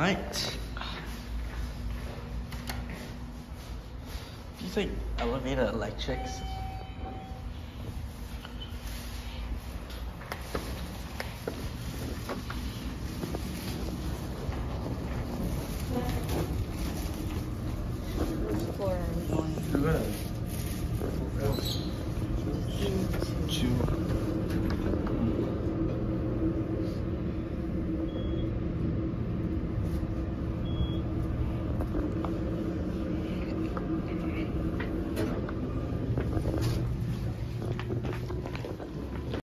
night. Do you think elevator electrics? Where are we going?